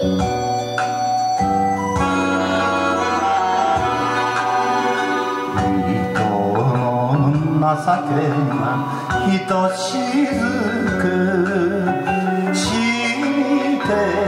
情けがひとしずくして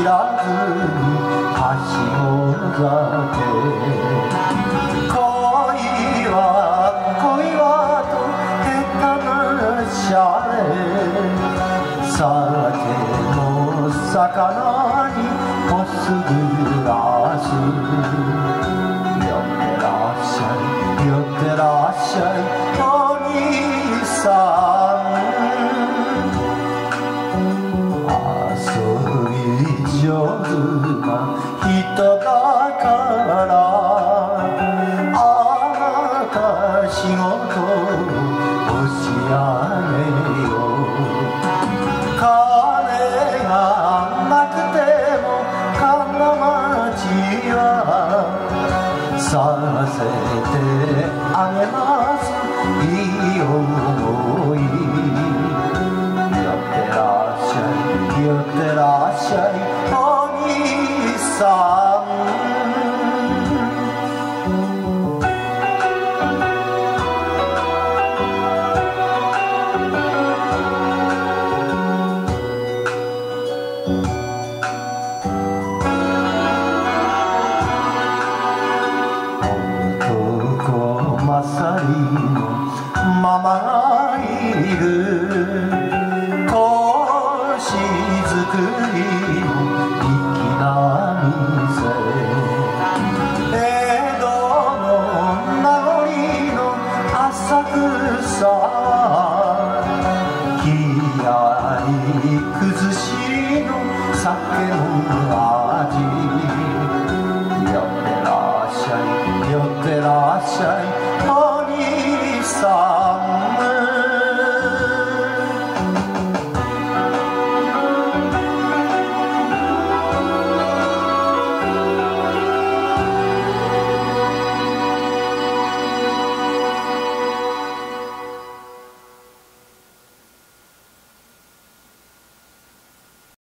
知らずにはしご酒酒の魚にこすぐらす仕事を教え上げよ。うさせてあげます。いい思い寄ってらっしゃい。寄ってらっしゃい。お兄ささりのママがいる腰作りの粋な店江戸の名残の浅草酒の味